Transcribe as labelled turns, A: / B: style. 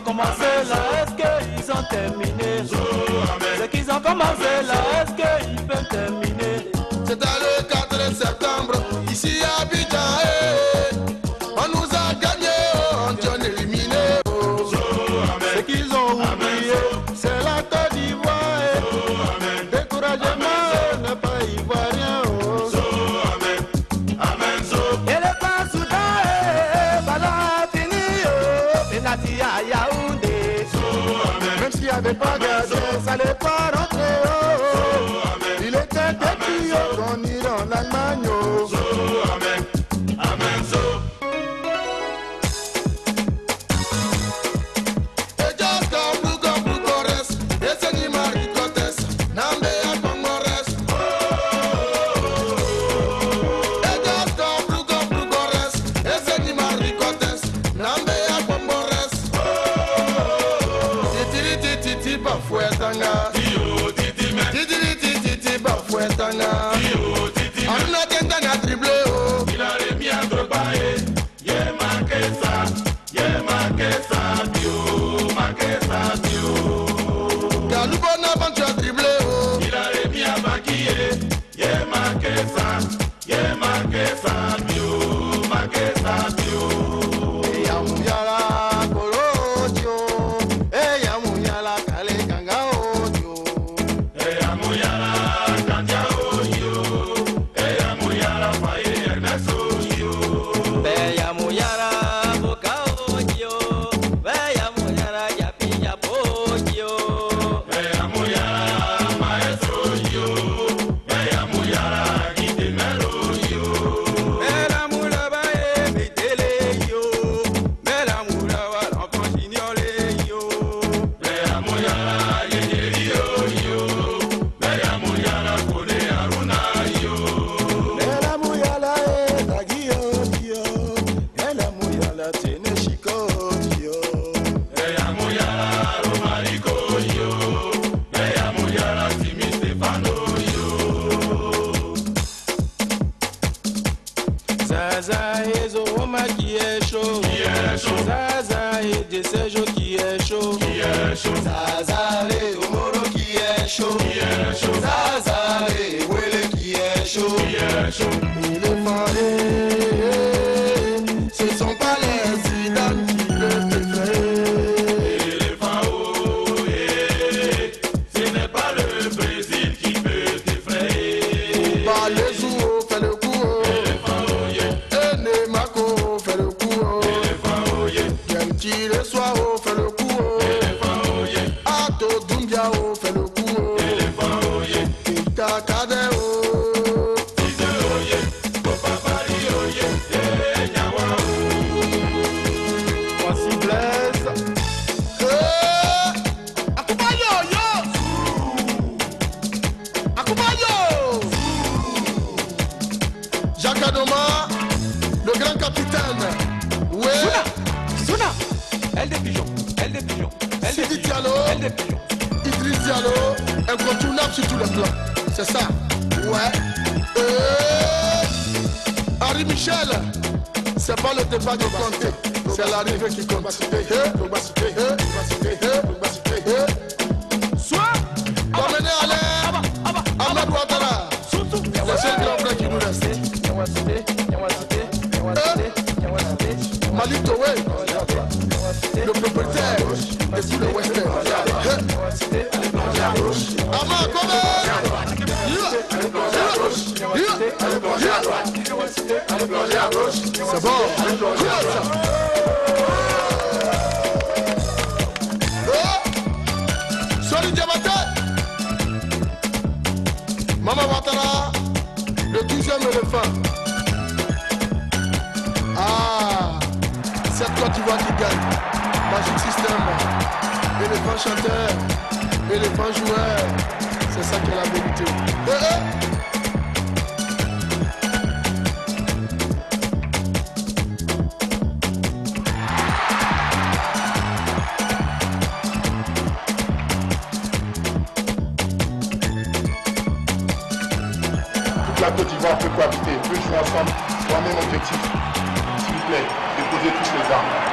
A: commencé là, est-ce qu'ils ont terminé? Ce qu'ils ont commencé là, est-ce qu'ils peuvent terminer?
B: C'était le 4 septembre, ici à Abidjan. eh. On nous a gagné, oh, on t'en éliminé. oh.
A: Ce qu'ils ont Même s'il
B: ẹ̀tọ́nà. ọ̀nà kẹta náà tìrìbìlẹ̀
A: o. ìlọrin mi àgbọ̀gbà yẹ yé máa kẹsà yé máa kẹsà bí o kẹsà bí kàlùbọ̀ náà bọ̀ ń tọ́ tìrìbìlẹ̀ o. mi àbákí yẹ yé máa kẹsà yé máa kẹsà bí o kẹsà. Zaza Ezoroma qui est chaud. Qui est chaud. Zaza Edesejo qui est chaud. Qui est chaud. Zaza Omoro qui est chaud. Qui est chaud. Zaza Ewele qui
B: est chaud. Qui est chaud. Oh, oh. Oh. Eh, yo. Akumayo. Jacques le grand capitaine.
A: Elle des pigeons. Elle des pigeons. Elle des pigeons. Elle des pigeons.
B: Idriss Diallo, incontournable sur tous les plans. C'est ça. Ouais. Et Harry Michel, c'est pas le départ qui compte, c'est l'arrivée qui compte. Eh. Soit, Domené Alain, Ahmed Ouattara, c'est le grand frère qui nous reste. Malik Towe, le propriétaire de tout le West Bon. Comment ça? Maman Ouattara, le 12e éléphant. Ah! C'est Côte d'Ivoire qui gagne. Magic System. Éléphant chanteur. Éléphant joueur. C'est ça qui est la vérité. Eh, eh.
C: la Côte d'Ivoire peut cohabiter, peut jouer ensemble pour un même objectif? S'il vous plaît, déposez toutes les armes.